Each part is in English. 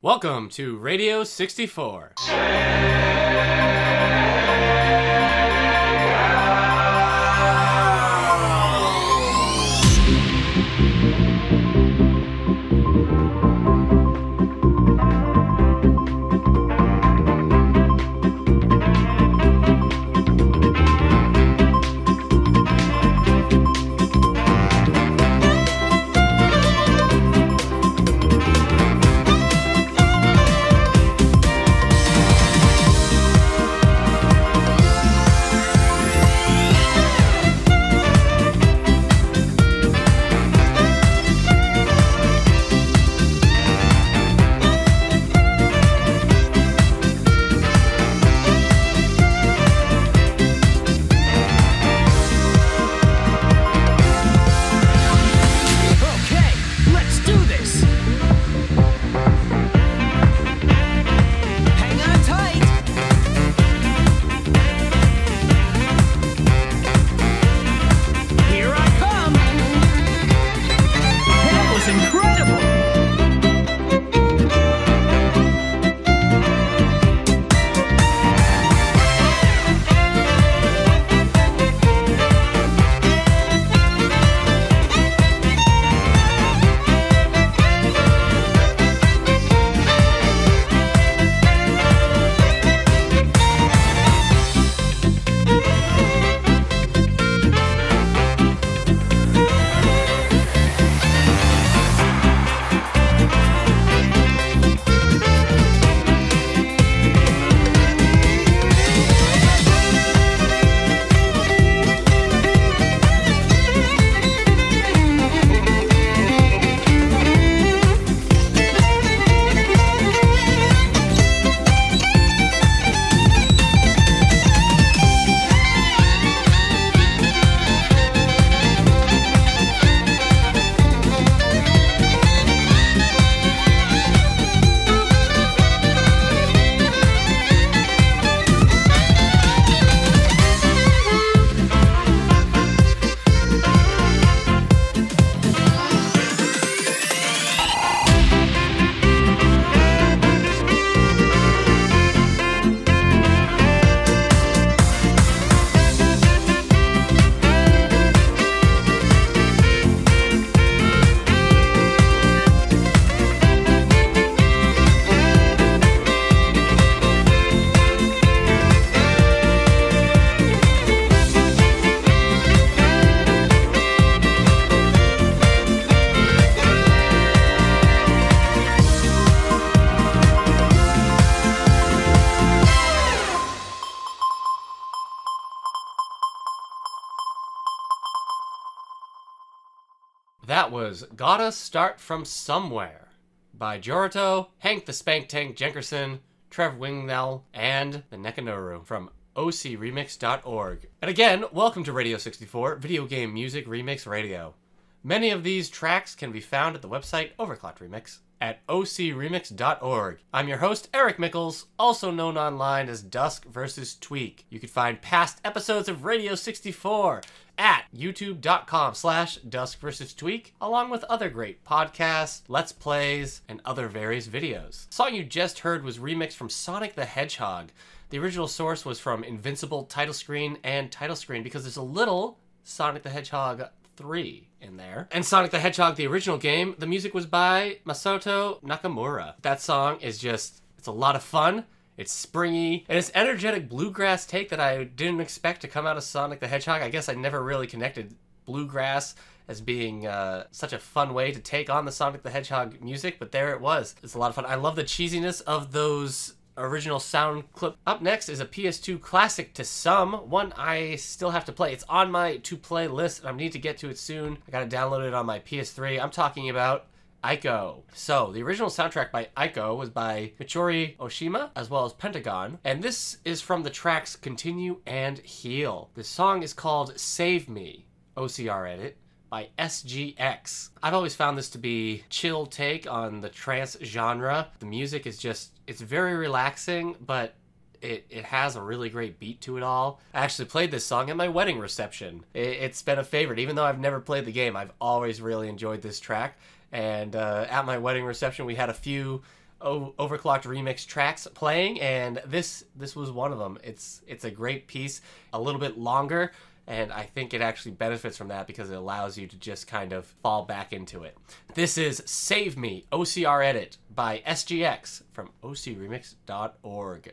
Welcome to Radio 64. Was Gotta Start From Somewhere by Jorito, Hank the Spank Tank Jankerson, Trev Wignall, and the Nikanoru from ocremix.org. And again, welcome to Radio 64, Video Game Music Remix Radio. Many of these tracks can be found at the website Overclocked Remix at ocremix.org. I'm your host, Eric Mikols, also known online as Dusk vs. Tweak. You can find past episodes of Radio 64 at youtube.com slash dusk versus tweak along with other great podcasts let's plays and other various videos the song you just heard was remixed from sonic the hedgehog the original source was from invincible title screen and title screen because there's a little sonic the hedgehog 3 in there. And Sonic the Hedgehog, the original game, the music was by Masato Nakamura. That song is just, it's a lot of fun. It's springy, and it's energetic bluegrass take that I didn't expect to come out of Sonic the Hedgehog. I guess I never really connected bluegrass as being uh, such a fun way to take on the Sonic the Hedgehog music, but there it was. It's a lot of fun. I love the cheesiness of those original sound clip. Up next is a PS2 classic to some, one I still have to play. It's on my to play list, and I need to get to it soon. I gotta download it on my PS3. I'm talking about Ico. So, the original soundtrack by Ico was by Michiru Oshima as well as Pentagon, and this is from the tracks Continue and Heal. The song is called Save Me, OCR edit, by SGX. I've always found this to be chill take on the trance genre. The music is just it's very relaxing, but it, it has a really great beat to it all. I actually played this song at my wedding reception. It, it's been a favorite, even though I've never played the game. I've always really enjoyed this track. And uh, at my wedding reception, we had a few o- overclocked remix tracks playing, and this this was one of them. It's it's a great piece, a little bit longer, and I think it actually benefits from that because it allows you to just kind of fall back into it. This is Save Me OCR Edit by SGX from ocremix.org.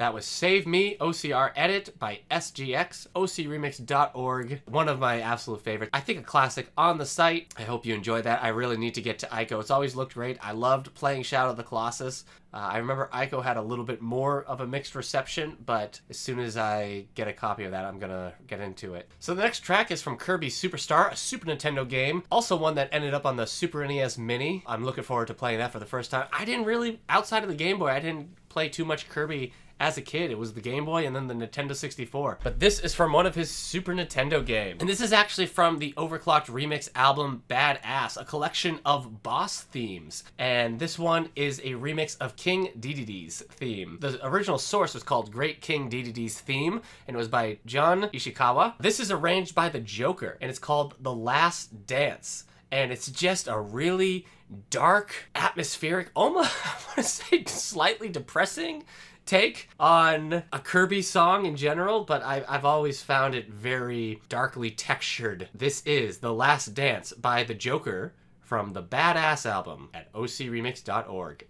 That was Save Me, OCR Edit by SGX, OCRemix.org. One of my absolute favorites. I think a classic on the site. I hope you enjoy that. I really need to get to Ico. It's always looked great. I loved playing Shadow of the Colossus. Uh, I remember Ico had a little bit more of a mixed reception, but as soon as I get a copy of that, I'm gonna get into it. So the next track is from Kirby Super Star, a Super Nintendo game, also one that ended up on the Super NES Mini. I'm looking forward to playing that for the first time. I didn't really, outside of the Game Boy, I didn't play too much Kirby as a kid. It was the Game Boy and then the Nintendo 64. But this is from one of his Super Nintendo games. And this is actually from the Overclocked Remix album Bad Ass, a collection of boss themes. And this one is a remix of King Dedede's theme. The original source was called Great King Dedede's Theme, and it was by Jun Ishikawa. This is arranged by the Joker, and it's called The Last Dance. And it's just a really dark, atmospheric, almost, I want to say, slightly depressing take on a Kirby song in general, but I, have always found it very darkly textured. This is The Last Dance by The Joker from the Badass album at ocremix.org.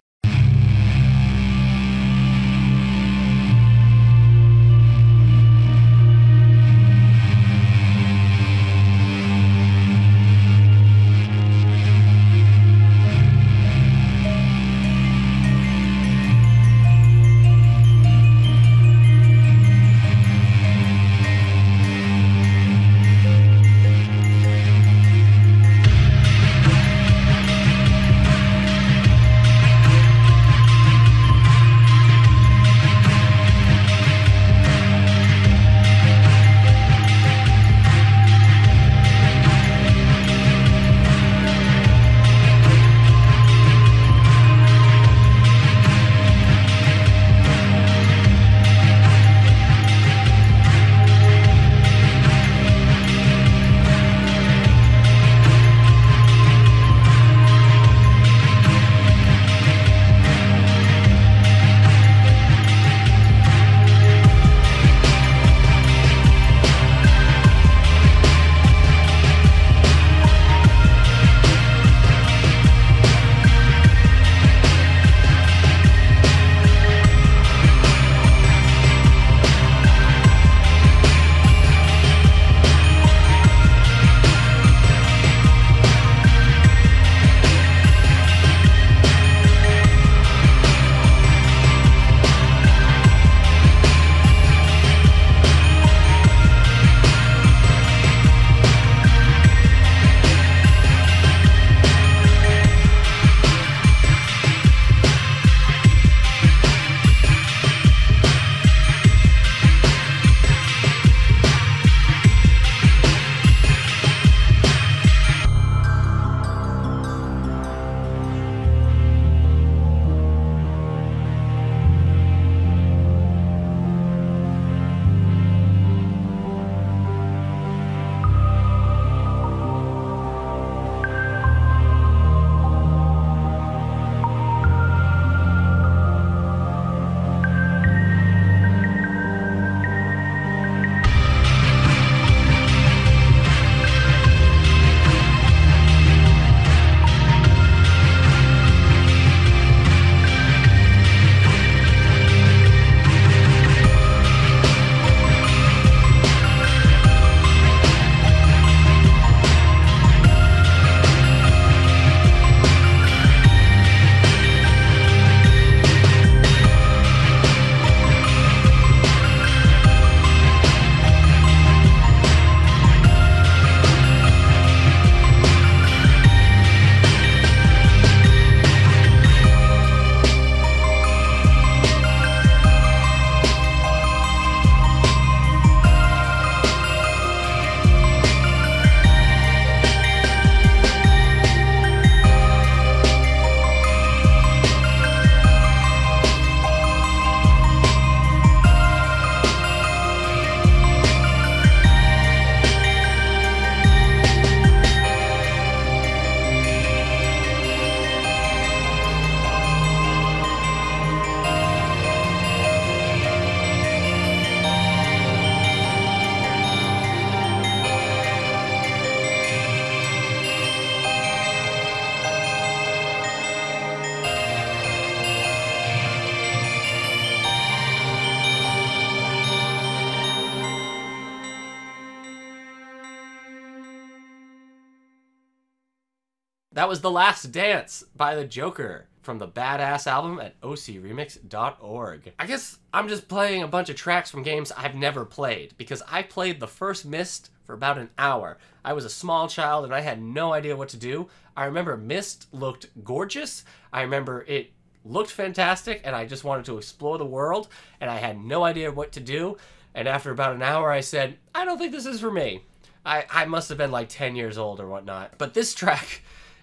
was The Last Dance by The Joker from the Badass album at ocremix.org. I guess I'm just playing a bunch of tracks from games I've never played because I played the first Myst for about an hour. I was a small child and I had no idea what to do. I remember Myst looked gorgeous. I remember it looked fantastic and I just wanted to explore the world and I had no idea what to do. And after about an hour, I said, I don't think this is for me. I, I must have been like 10 years old or whatnot. But this track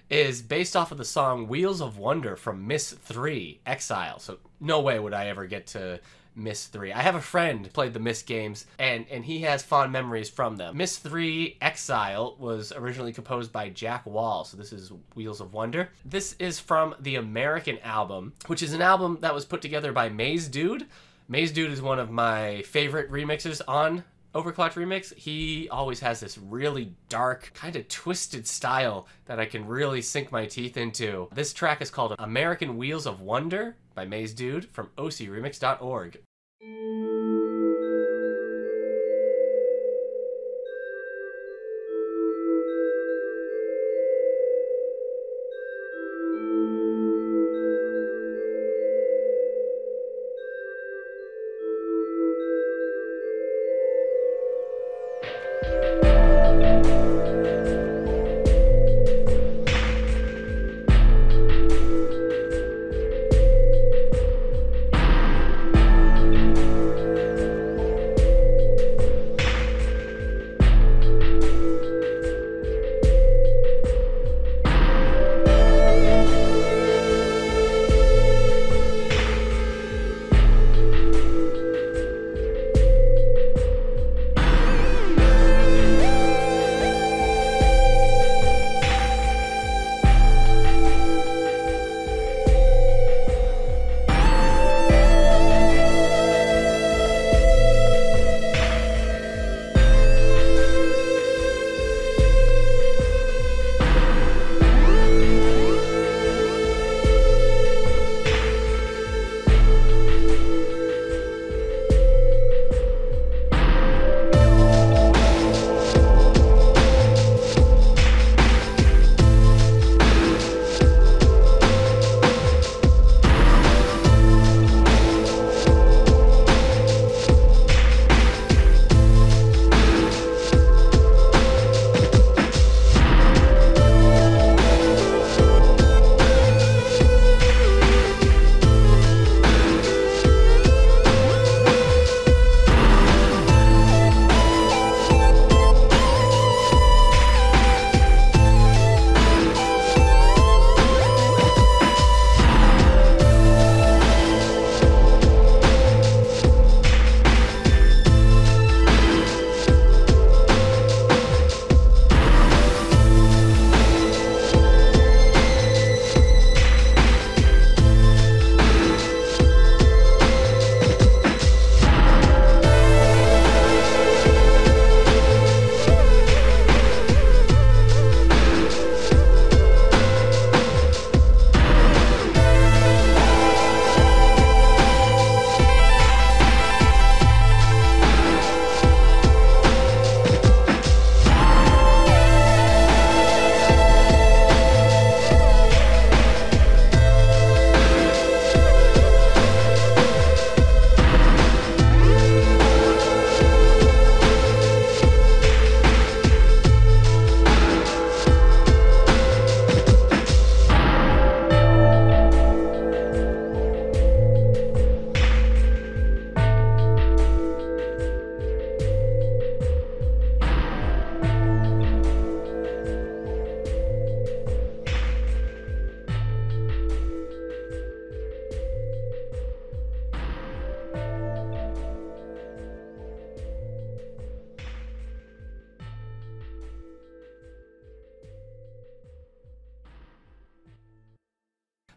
is based off of the song Wheels of Wonder from Myst 3 Exile. So no way would I ever get to Myst 3. I have a friend played the Myst games and and he has fond memories from them. Myst 3 Exile was originally composed by Jack Wall, so this is Wheels of Wonder. This is from the American album, which is an album that was put together by Mazedude. Maze Dude is one of my favorite remixers on Overclocked Remix, he always has this really dark, kind of twisted style that I can really sink my teeth into. This track is called American Wheels of Wonder by Mazedude from ocremix.org.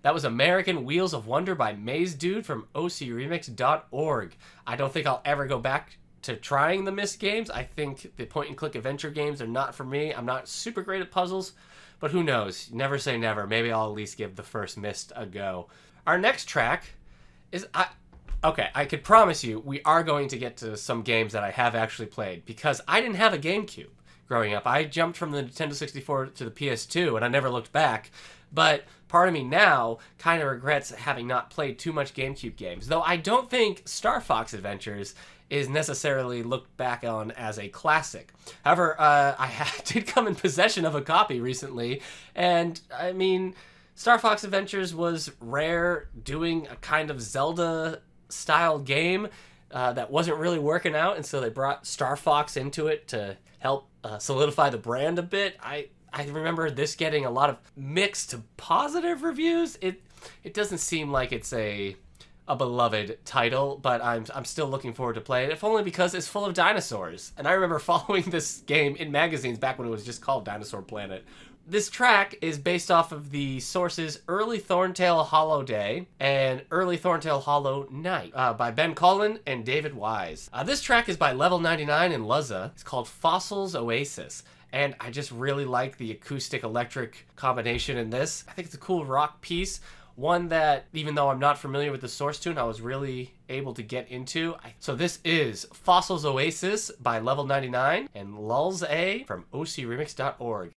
That was American Wheels of Wonder by Mazedude from ocremix.org. I don't think I'll ever go back to trying the Myst games. I think the point and click adventure games are not for me. I'm not super great at puzzles, but who knows? Never say never. Maybe I'll at least give the first Myst a go. Our next track is I okay, I could promise you we are going to get to some games that I have actually played because I didn't have a GameCube. growing up. I jumped from the Nintendo 64 to the PS2 and I never looked back. But part of me now kind of regrets having not played too much GameCube games. Though I don't think Star Fox Adventures is necessarily looked back on as a classic. However, uh, I did come in possession of a copy recently, and I mean, Star Fox Adventures was Rare doing a kind of Zelda style game uh, that wasn't really working out, and so they brought Star Fox into it to help uh, solidify the brand a bit. I I remember this getting a lot of mixed to positive reviews. It it doesn't seem like it's a a beloved title, but I'm I'm still looking forward to playing it, if only because it's full of dinosaurs. And I remember following this game in magazines back when it was just called Dinosaur Planet. This track is based off of the sources Early Thorntail Hollow Day and Early Thorntail Hollow Night uh, by Ben Cullum and David Wise. Uh, this track is by Level 99 in LuIzA. It's called Fossils Oasis and I just really like the acoustic electric combination in this. I think it's a cool rock piece. One that, even though I'm not familiar with the source tune, I was really able to get into. So this is Fossils Oasis by Level 99 and LuIzA from ocremix.org.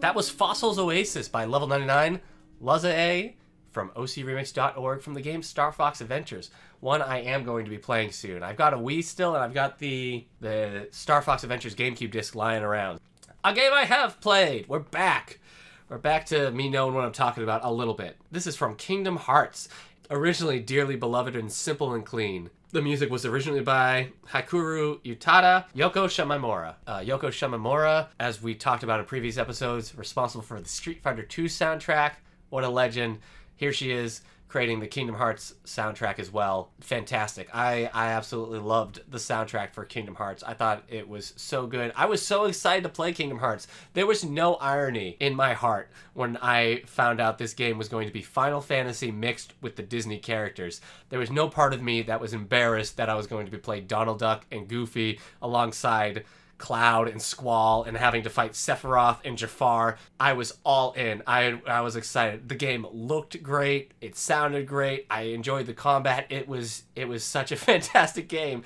That was Fossils Oasis by Level 99, LuIzA from ocremix.org from the game Star Fox Adventures. One I am going to be playing soon. I've got a Wii still, and I've got the the Star Fox Adventures GameCube disc lying around. A game I have played. We're back. We're back to me knowing what I'm talking about a little bit. This is from Kingdom Hearts, originally dearly beloved and simple and clean. The music was originally by Hikaru Utada, Yoko Shimomura. Uh, Yoko Shimomura, as we talked about in previous episodes, responsible for the Street Fighter II soundtrack. What a legend. Here she is creating the Kingdom Hearts soundtrack as well. Fantastic. I, I absolutely loved the soundtrack for Kingdom Hearts. I thought it was so good. I was so excited to play Kingdom Hearts. There was no irony in my heart when I found out this game was going to be Final Fantasy mixed with the Disney characters. There was no part of me that was embarrassed that I was going to be playing Donald Duck and Goofy alongside Cloud and Squall and having to fight Sephiroth and Jafar. I was all in. I I was excited. The game looked great. It sounded great. I enjoyed the combat. It was it was such a fantastic game.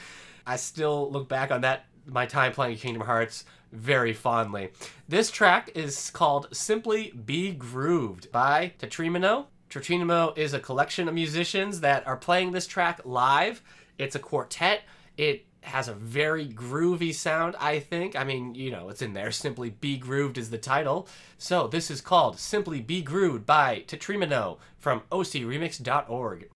I still look back on that my time playing Kingdom Hearts very fondly. This track is called Simply Be Grooved by Tetrimino. Tetrimino is a collection of musicians that are playing this track live. It's a quartet. It has a very groovy sound, I think. I mean, you know, it's in there. Simply Be Grooved is the title. So this is called Simply Be Grooved by Tetrimino from ocremix.org.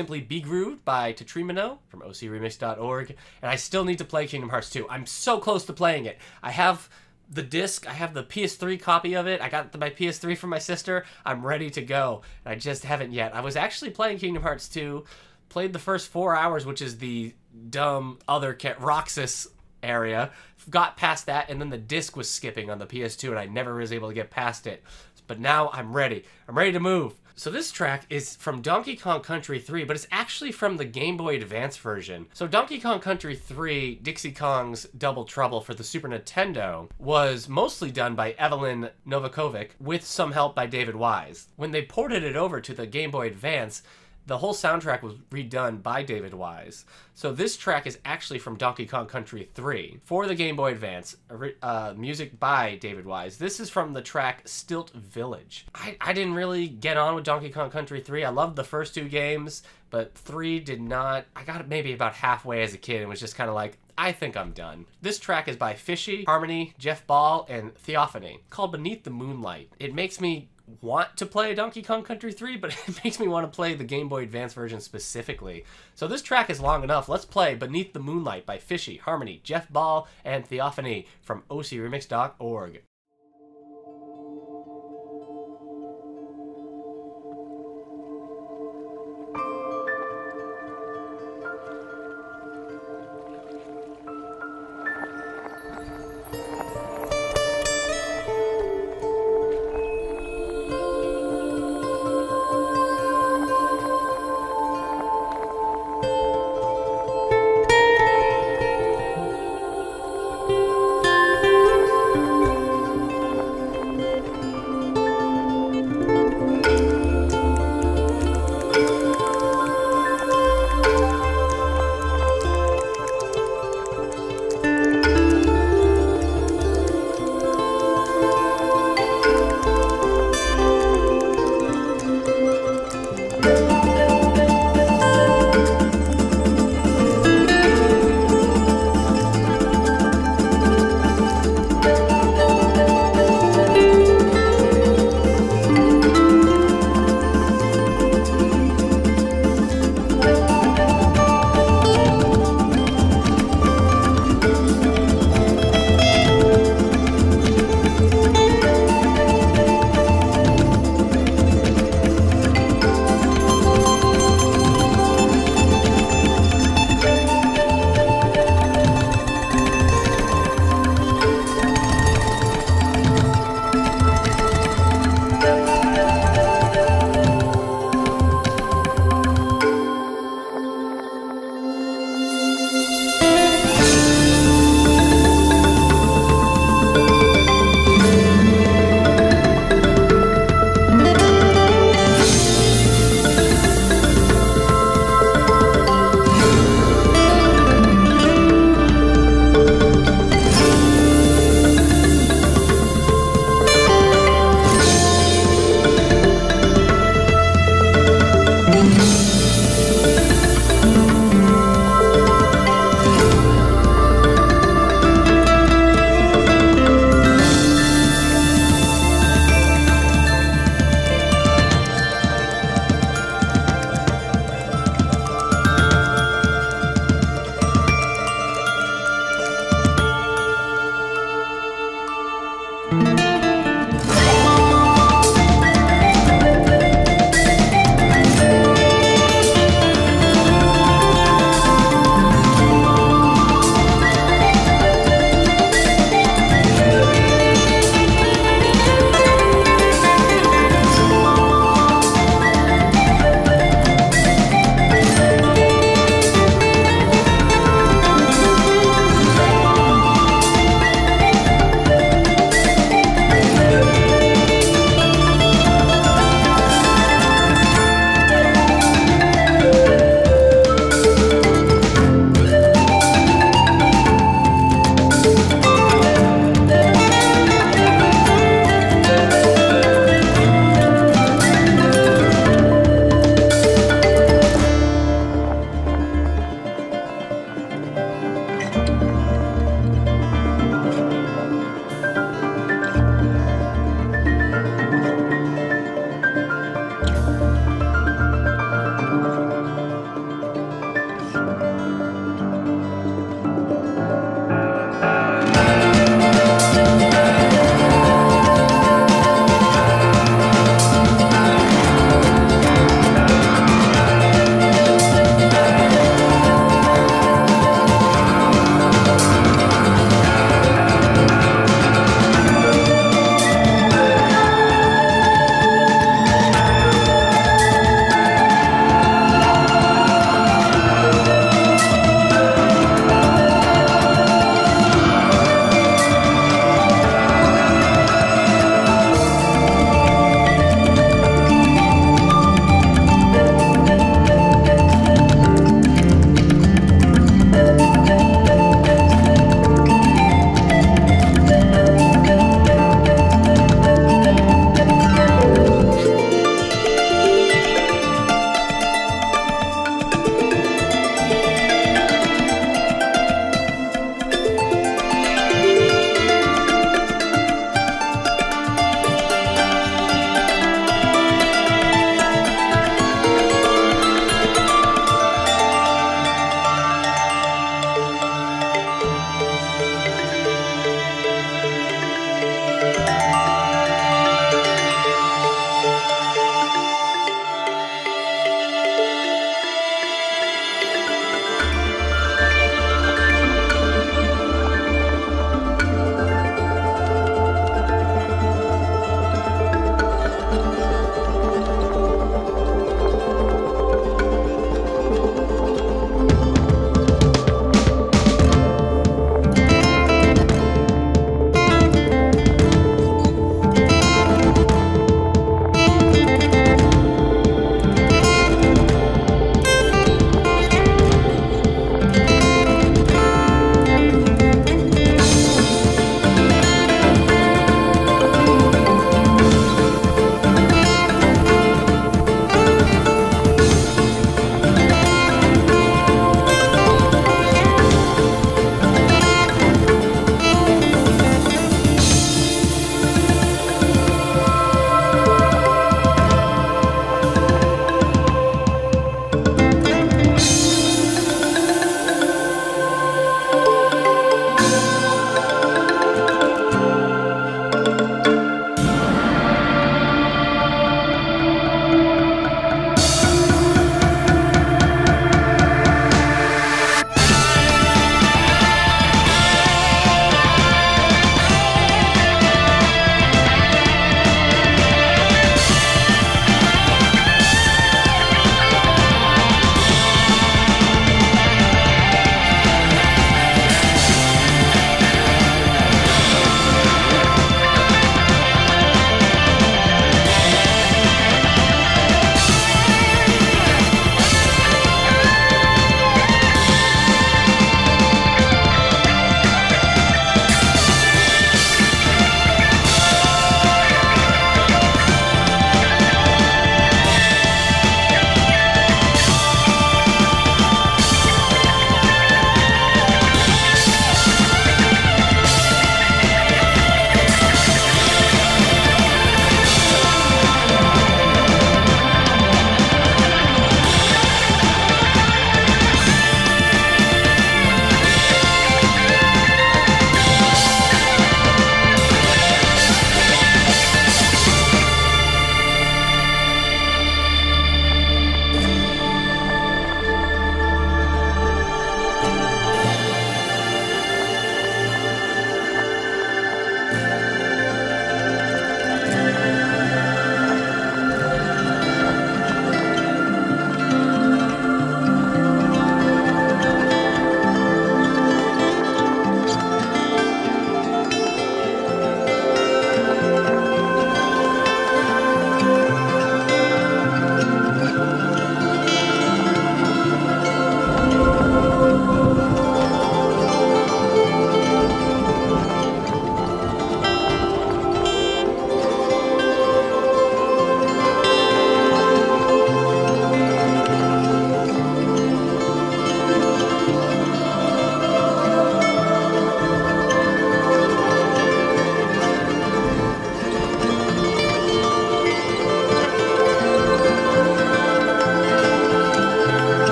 simply Be Grooved by Tetrimino from ocremix.org. And I still need to play Kingdom Hearts 2. I'm so close to playing it. I have the disc, I have the PS3 copy of it. I got my PS3 from my sister. I'm ready to go. I just haven't yet. I was actually playing Kingdom Hearts 2, played the first four hours, which is the dumb other Roxas area. Got past that, and then the disc was skipping on the PS2, and I never was able to get past it. But now I'm ready. I'm ready to move. So this track is from Donkey Kong Country 3, but it's actually from the Game Boy Advance version. So Donkey Kong Country 3, Dixie Kong's Double Trouble for the Super Nintendo, was mostly done by Eveline Novakovic with some help by David Wise. When they ported it over to the Game Boy Advance, the whole soundtrack was redone by David Wise. So this track is actually from Donkey Kong Country 3 for the Game Boy Advance. Uh, music by David Wise. This is from the track Stilt Village. I, I didn't really get on with Donkey Kong Country 3. I loved the first two games, but 3 did not. I got it maybe about halfway as a kid and was just kind of like, I think I'm done. This track is by Fishy, Harmony, Jeff Ball, and Theophany, called Beneath the Moonlight. It makes me want to play Donkey Kong Country 3, but it makes me want to play the Game Boy Advance version specifically. So this track is long enough. Let's play Beneath the Moonlight by Fishy, Harmony, Jeff Ball, and Theophany from ocremix.org.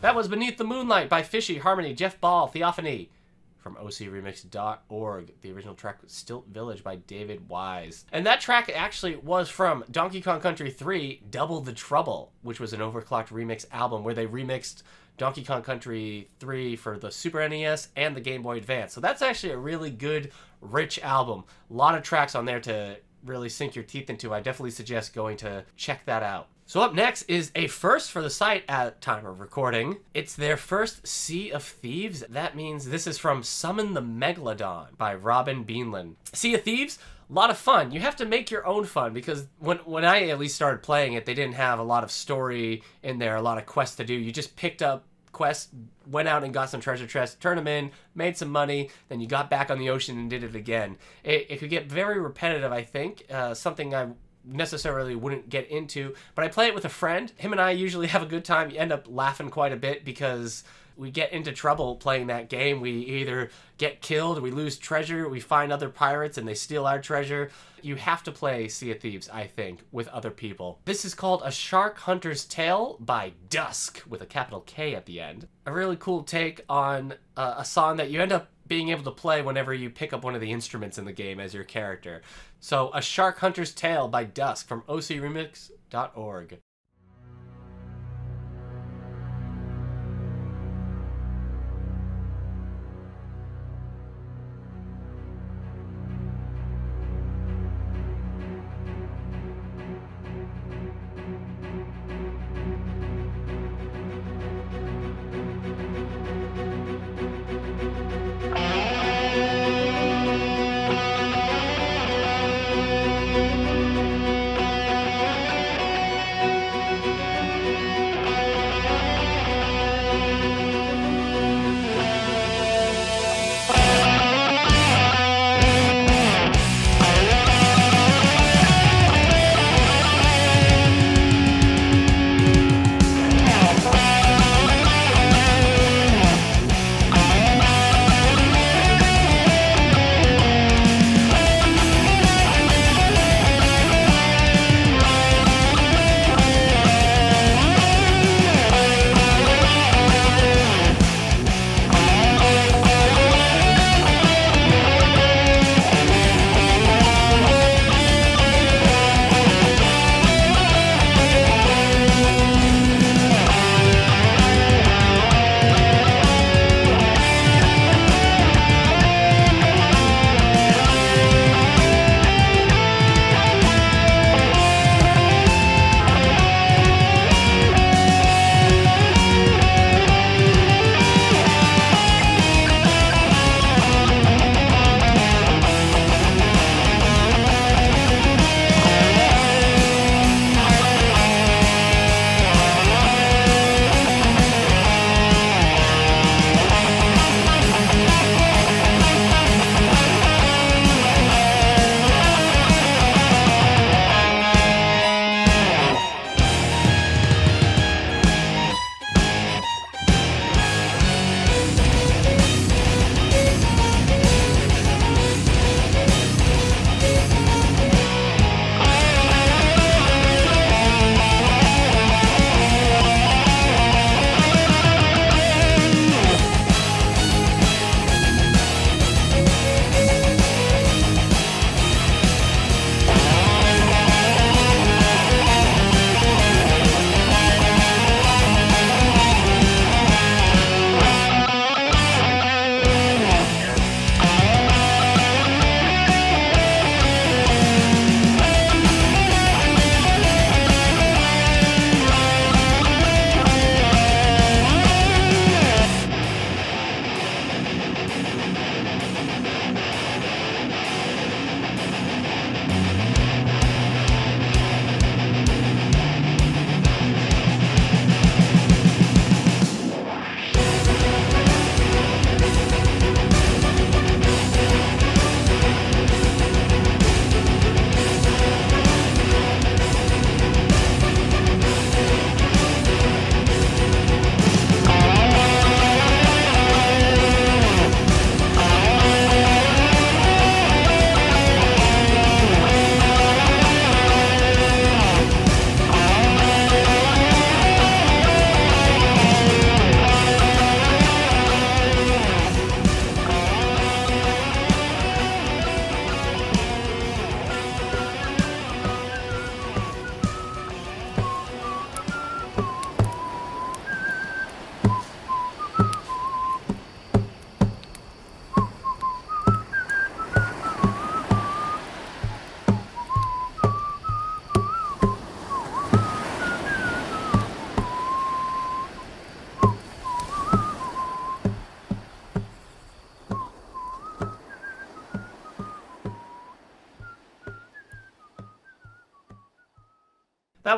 That was Beneath the Moonlight by Fishy, Harmony, Jeff Ball, Theophany from ocremix.org. The original track was Stilt Village by David Wise. And that track actually was from Donkey Kong Country 3 Double the Trouble, which was an overclocked remix album where they remixed Donkey Kong Country 3 for the Super NES and the Game Boy Advance. So that's actually a really good, rich album. A lot of tracks on there to really sink your teeth into. I definitely suggest going to check that out. So up next is a first for the site at time of recording. It's their first Sea of Thieves. That means this is from Summon the Megalodon by Robin Beanland. Sea of Thieves, a lot of fun. You have to make your own fun because when when I at least started playing it, they didn't have a lot of story in there, a lot of quests to do. You just picked up quests, went out and got some treasure chests, turned them in, made some money, then you got back on the ocean and did it again. It, it could get very repetitive, I think. Uh, something I necessarily wouldn't get into, but I play it with a friend. Him and I usually have a good time. You end up laughing quite a bit because we get into trouble playing that game. We either get killed, we lose treasure, we find other pirates and they steal our treasure. You have to play Sea of Thieves, I think, with other people. This is called A Shark Hunter's Tale by DusK with a capital K at the end. A really cool take on uh, a song that you end up being able to play whenever you pick up one of the instruments in the game as your character. So, A Shark Hunter's Tale by DusK from ocremix.org.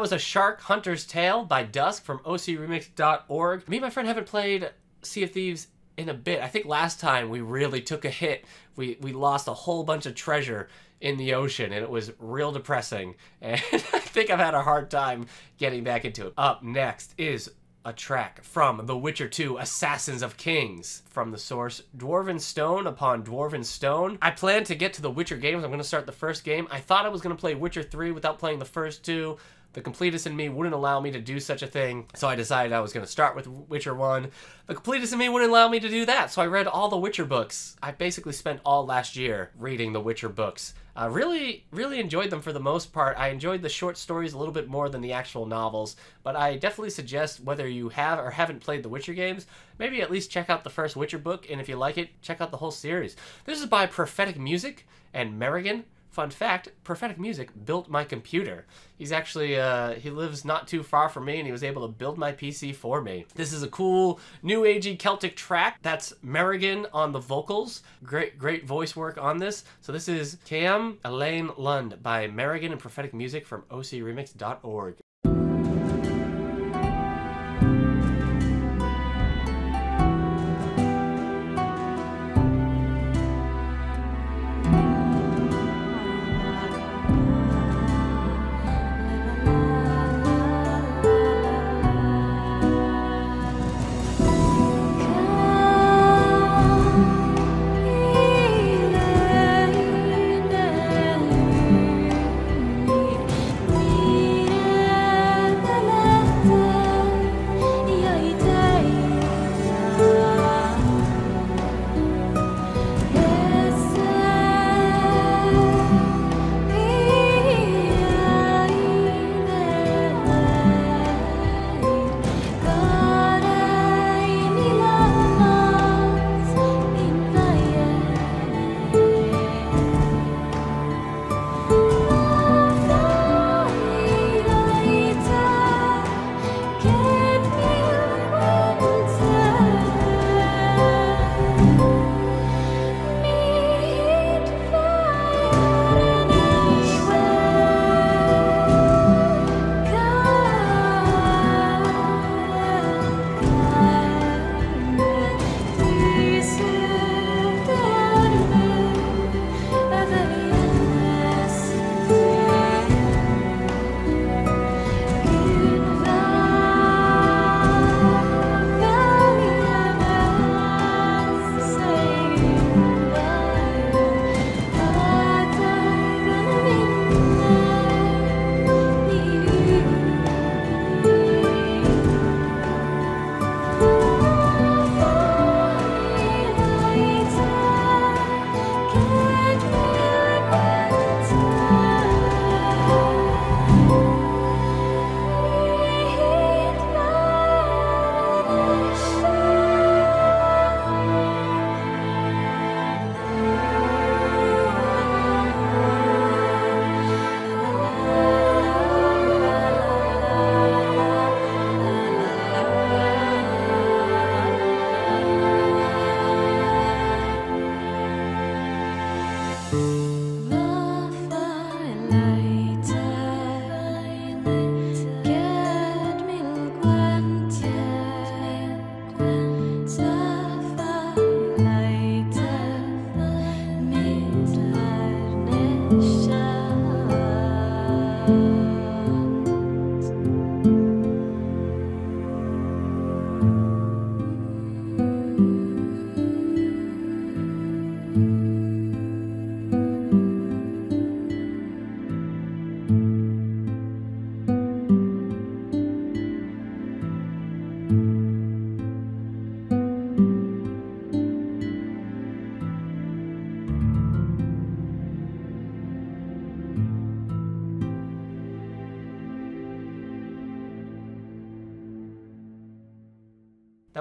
That was a Shark Hunter's Tale by DusK from ocremix.org. Me and my friend haven't played Sea of Thieves in a bit. I think last time we really took a hit. We we lost a whole bunch of treasure in the ocean and it was real depressing. And I think I've had a hard time getting back into it. Up next is a track from The Witcher 2 Assassins of Kings from the source Dwarven Stone upon Dwarven Stone. I plan to get to the Witcher games. I'm going to start the first game. I thought I was going to play Witcher 3 without playing the first two. The completist in me wouldn't allow me to do such a thing, so I decided I was going to start with Witcher 1. The completist in me wouldn't allow me to do that, so I read all the Witcher books. I basically spent all last year reading the Witcher books. I uh, really, really enjoyed them for the most part. I enjoyed the short stories a little bit more than the actual novels, but I definitely suggest whether you have or haven't played the Witcher games, maybe at least check out the first Witcher book, and if you like it, check out the whole series. This is by Prophetik Music and Merrigan. Fun fact, Prophetik Music built my computer. He's actually, uh, he lives not too far from me and he was able to build my PC for me. This is a cool new agey Celtic track. That's Merrigan on the vocals. Great, great voice work on this. So this is Cáemm Elaine Luned by Merrigan and Prophetik Music from ocremix.org.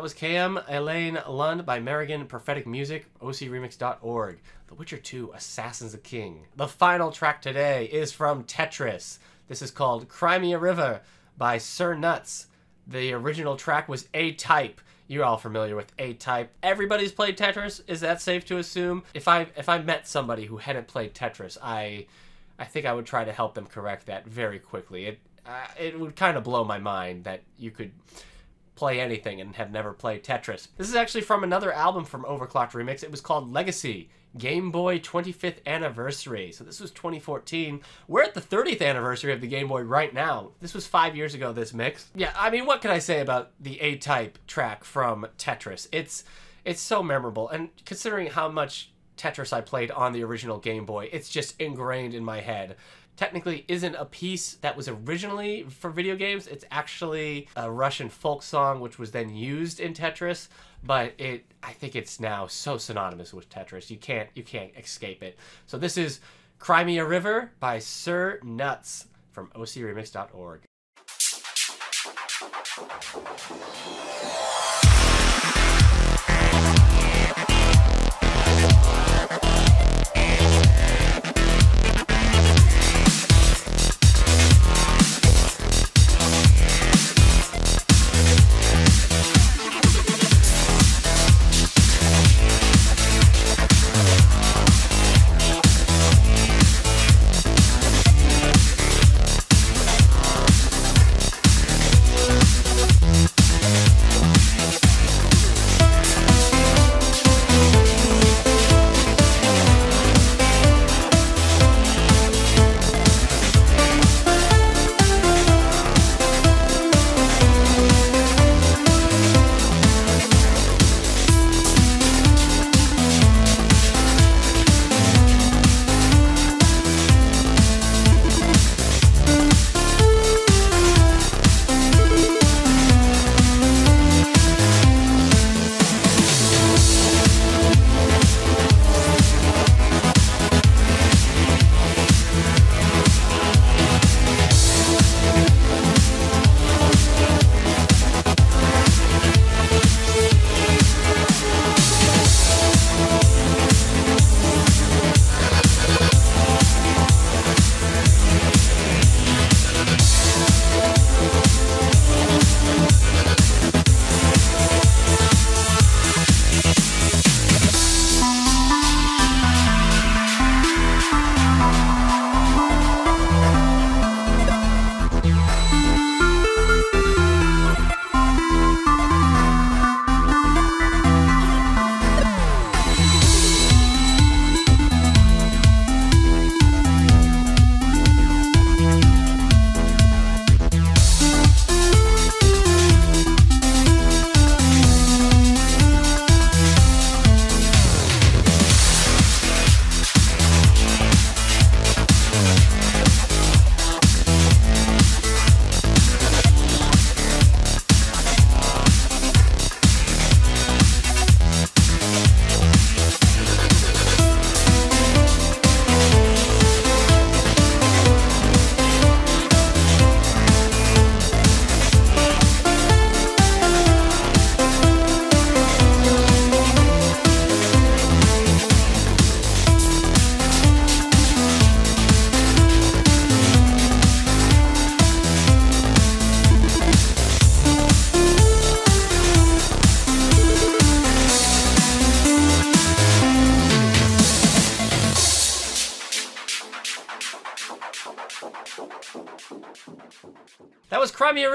was Cáemm Elaine Luned by Merrigan Prophetik Music, ocremix.org. The Witcher 2 Assassins of King. The final track today is from Tetris. This is called Crimea River by Sir Nuts. The original track was A Type. You're all familiar with A Type. Everybody's played Tetris. Is that safe to assume? If I if I met somebody who hadn't played Tetris, I I think I would try to help them correct that very quickly. It uh, it would kind of blow my mind that you could play anything and have never played Tetris. This is actually from another album from Overclocked Remix. It was called Legacy. Game Boy 25th anniversary. So this was 2014. We're at the 30th anniversary of the Game Boy right now. This was five years ago, this mix. Yeah, I mean, what can I say about the A-Type track from Tetris? It's it's so memorable. And considering how much Tetris I played on the original Game Boy, it's just ingrained in my head technically isn't a piece that was originally for video games. It's actually a Russian folk song which was then used in Tetris, but it I think it's now so synonymous with Tetris. You can't you can't escape it. So this is "Crimea River by Sir Nuts from ocremix.org.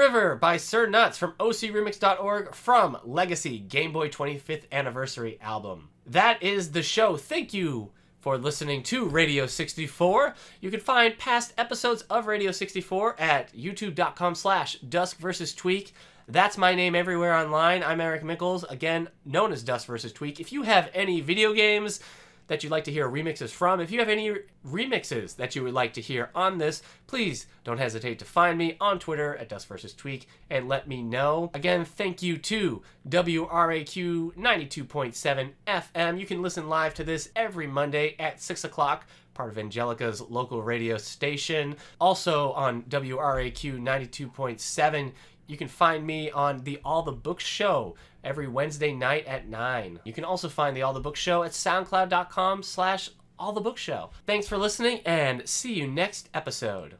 River by Sir Nuts from ocremix.org from Legacy Game Boy 25th Anniversary album. That is the show. Thank you for listening to Radio 64. You can find past episodes of Radio 64 at youtube.com slash dusk versus tweak. That's my name everywhere online. I'm Eric Mikols, again known as Dusk versus Tweak. If you have any video games, that you'd like to hear remixes from. If you have any remixes that you would like to hear on this, please don't hesitate to find me on Twitter at Dusk vs. Tweak and let me know. Again, thank you to WRAQ 92.7 FM. You can listen live to this every Monday at 6 o'clock part of Angelica's local radio station. Also on WRAQ 92.7, you can find me on the All the Books show every Wednesday night at 9. You can also find the All the Books show at soundcloud.com slash all the book show. Thanks for listening and see you next episode.